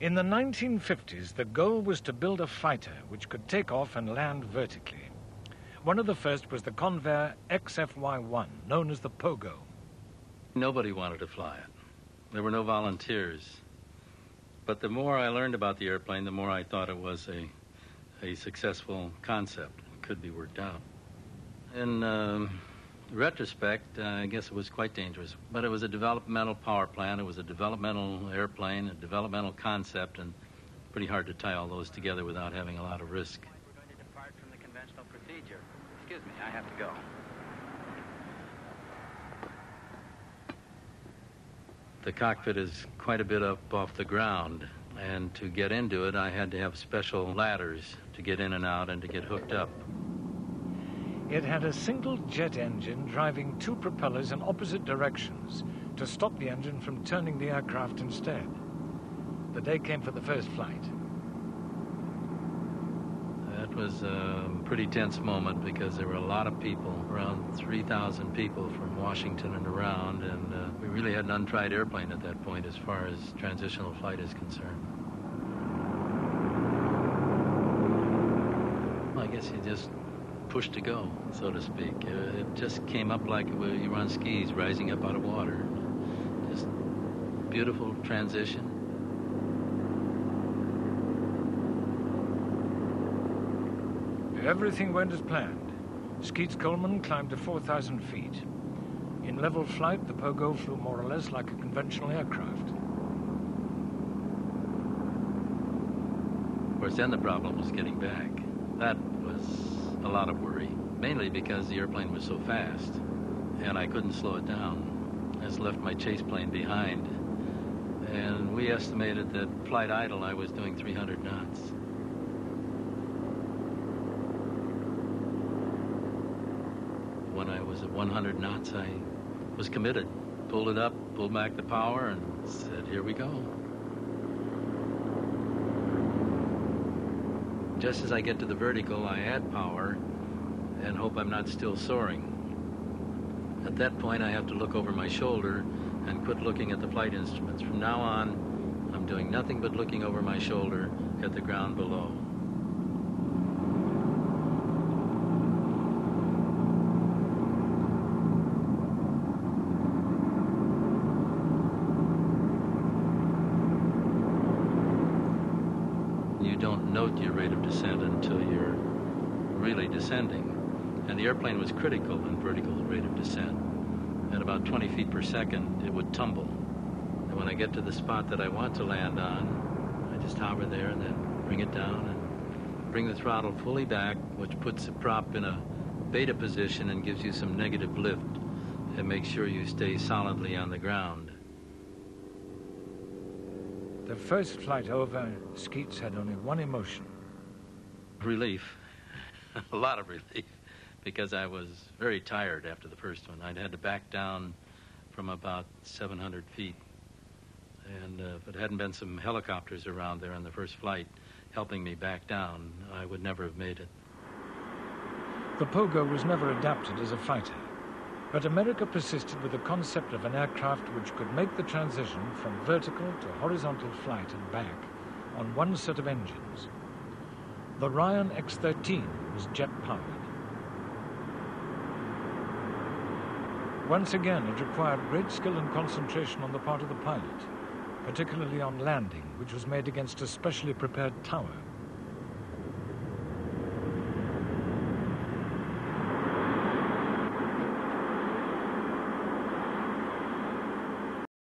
In the 1950s, the goal was to build a fighter which could take off and land vertically. One of the first was the Convair XFY-1, known as the Pogo. Nobody wanted to fly it. There were no volunteers. But the more I learned about the airplane, the more I thought it was a, a successful concept. It could be worked out. In um, retrospect, uh, I guess it was quite dangerous. But it was a developmental power plant. It was a developmental airplane, a developmental concept, and pretty hard to tie all those together without having a lot of risk. We're going to depart from the conventional procedure. Excuse me, I have to go. The cockpit is quite a bit up off the ground, and to get into it, I had to have special ladders to get in and out and to get hooked up. It had a single jet engine driving two propellers in opposite directions to stop the engine from turning the aircraft instead. The day came for the first flight. That was a pretty tense moment because there were a lot of people, around 3,000 people from Washington and around, and uh, we really had an untried airplane at that point as far as transitional flight is concerned. I guess you just pushed to go, so to speak. Uh, it just came up like you were on skis, rising up out of water. Just beautiful transition. Everything went as planned. Skeets Coleman climbed to 4,000 feet. In level flight, the Pogo flew more or less like a conventional aircraft. Of course, then the problem was getting back. That a lot of worry, mainly because the airplane was so fast, and I couldn't slow it down. I just left my chase plane behind, and we estimated that flight idle I was doing 300 knots. When I was at 100 knots, I was committed. Pulled it up, pulled back the power, and said, here we go. Just as I get to the vertical, I add power and hope I'm not still soaring. At that point, I have to look over my shoulder and quit looking at the flight instruments. From now on, I'm doing nothing but looking over my shoulder at the ground below. You don't note your rate of descent until you're really descending. And the airplane was critical in vertical rate of descent. At about 20 feet per second, it would tumble. And when I get to the spot that I want to land on, I just hover there and then bring it down and bring the throttle fully back, which puts the prop in a beta position and gives you some negative lift and makes sure you stay solidly on the ground. The first flight over, Skeets had only one emotion. Relief. a lot of relief. Because I was very tired after the first one. I'd had to back down from about 700 feet. And uh, if it hadn't been some helicopters around there on the first flight helping me back down, I would never have made it. The Pogo was never adapted as a fighter. But America persisted with the concept of an aircraft which could make the transition from vertical to horizontal flight and back on one set of engines. The Ryan X-13 was jet-powered. Once again, it required great skill and concentration on the part of the pilot, particularly on landing, which was made against a specially prepared tower.